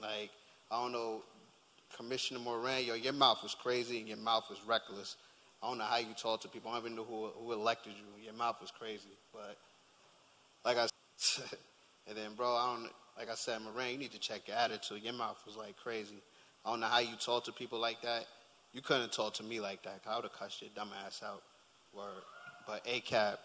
saying? like, I don't know, Commissioner Moran, yo, your mouth was crazy and your mouth was reckless. I don't know how you talk to people. I don't even know who, who elected you. Your mouth was crazy. But like I said, and then, bro, I don't, like I said, Moran, you need to check your attitude. Your mouth was like crazy. I don't know how you talk to people like that. You couldn't talk to me like that. I would have cussed your dumb ass out. Word. But ACAB,